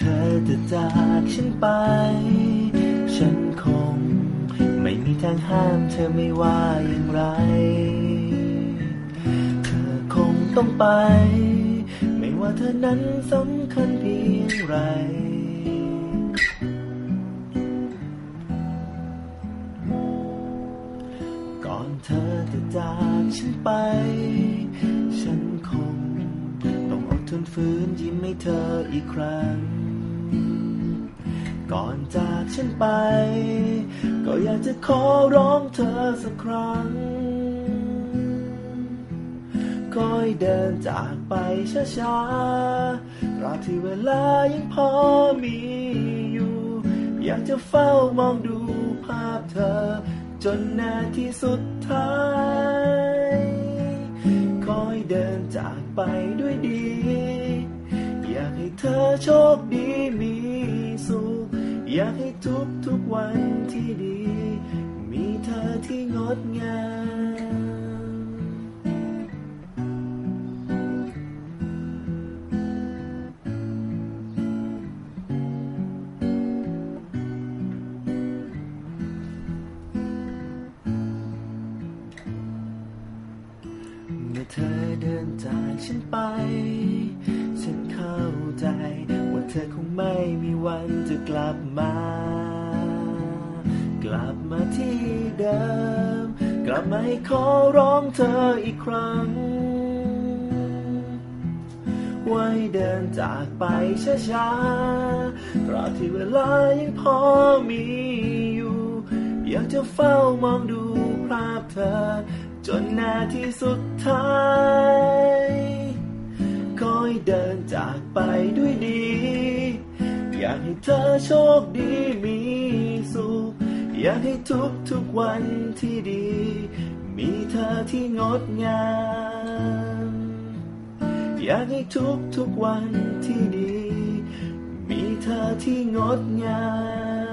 ธอจะจากฉันไป ฉันคง ไม่มีทางห้ามเธอไม่ว่าอย่างไร เธอคงต้องไป ไม่ว่าเธอนั้นสำคัญเพียงไรก่อนเธอจะจากฉันไป นฝืนยิ้มให้เธออีกครั้ง ก่อนจากฉันไป ก็อยากจะขอร้องเธอสักครั้งคอยเดินจากไปช้าๆตราบที่เวลายังพอมีอยู่ อยากจะเฝ้ามองดูภาพเธอ จนนาทีสุดท้าย อยเดินจากไปด้วยดี อยากให้เธอโชคดีมีสุข อยากให้ทุกทุกๆวันที่ดี มีเธอที่งดงาม เธอเดินจากฉันไป ฉันเข้าใจ ว่าเธอคงไม่มีวันจะกลับมา กลับมาที่เดิม กลับมาให้ขอร้องเธออีกครั้งไว้เดินจากไปช้าๆตราบที่เวลายังพอมีอยู่ อยากจะเฝ้ามองดูภาพเธอ จนนาทีสุดท้ายคอยเดินจากไปด้วยดี อยากให้เธอโชคดีมีสุข อยากให้ทุกทุกวันที่ดี มีเธอที่งดงาม อยากให้ทุกทุกวันที่ดี มีเธอที่งดงาม